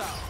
A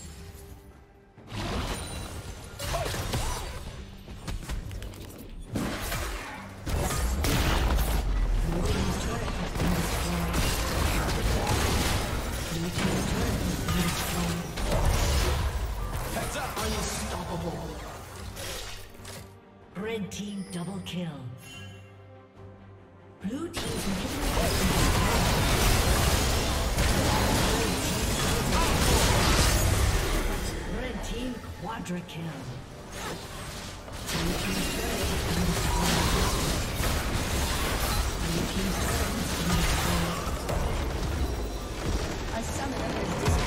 Red team double kill. Blue team's Red team quadra kill. A summoner has disappeared.